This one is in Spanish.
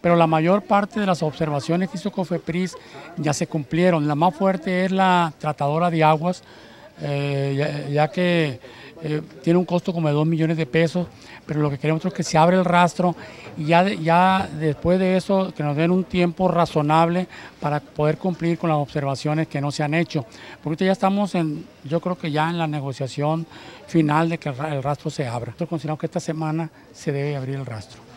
pero la mayor parte de las observaciones que hizo Cofepris ya se cumplieron. La más fuerte es la tratadora de aguas, eh, ya, que eh, tiene un costo como de 2 millones de pesos, pero lo que queremos es que se abra el rastro y ya, ya después de eso que nos den un tiempo razonable para poder cumplir con las observaciones que no se han hecho. Porque ya estamos en, yo creo que ya en la negociación final de que el rastro se abra. Nosotros consideramos que esta semana se debe abrir el rastro.